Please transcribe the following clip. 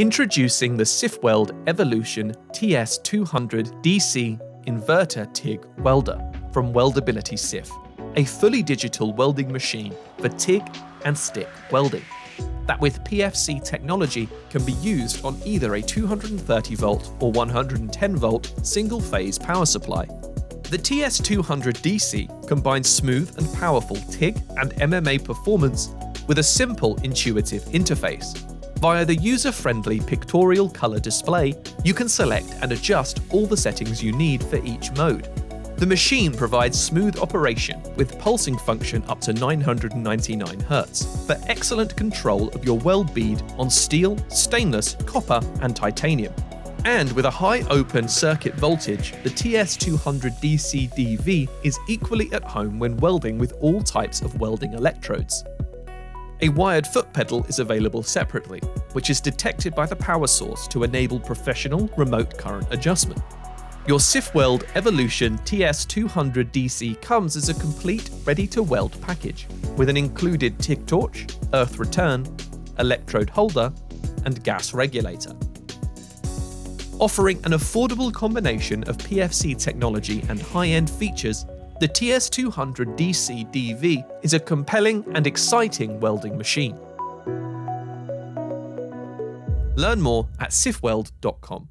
Introducing the SIFWELD Evolution TS200 DC Inverter TIG Welder from Weldability SIF, a fully digital welding machine for TIG and stick welding that with PFC technology can be used on either a 230 volt or 110 volt single phase power supply. The TS200 DC combines smooth and powerful TIG and MMA performance with a simple intuitive interface Via the user-friendly pictorial color display, you can select and adjust all the settings you need for each mode. The machine provides smooth operation with pulsing function up to 999 Hz for excellent control of your weld bead on steel, stainless, copper and titanium. And with a high open circuit voltage, the TS200 DC DV is equally at home when welding with all types of welding electrodes. A wired foot pedal is available separately, which is detected by the power source to enable professional remote current adjustment. Your SIFWELD Evolution TS200 DC comes as a complete ready-to-weld package, with an included TIG torch, earth return, electrode holder, and gas regulator. Offering an affordable combination of PFC technology and high-end features, the TS200 DC DV is a compelling and exciting welding machine. Learn more at sifweld.com.